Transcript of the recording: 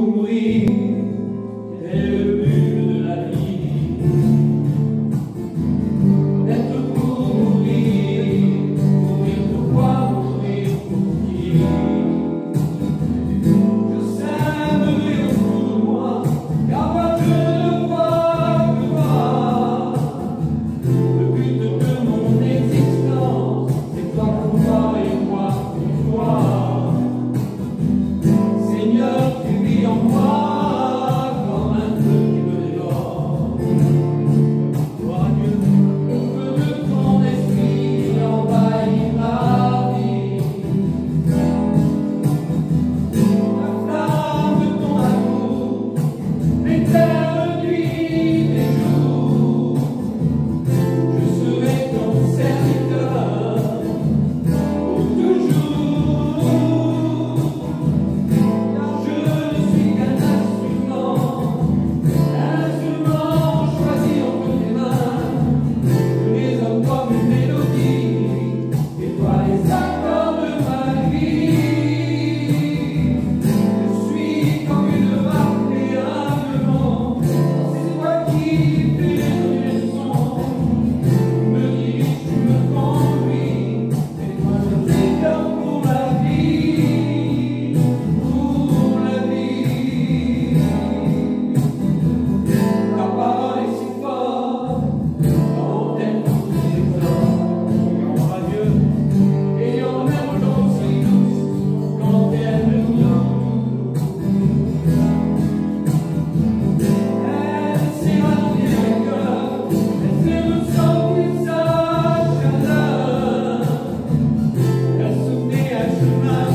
Luís. tonight.